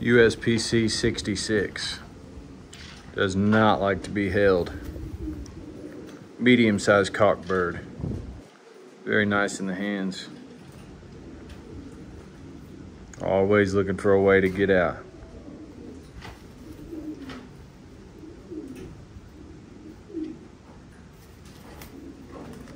USPC 66. Does not like to be held. Medium-sized cock bird. Very nice in the hands. Always looking for a way to get out.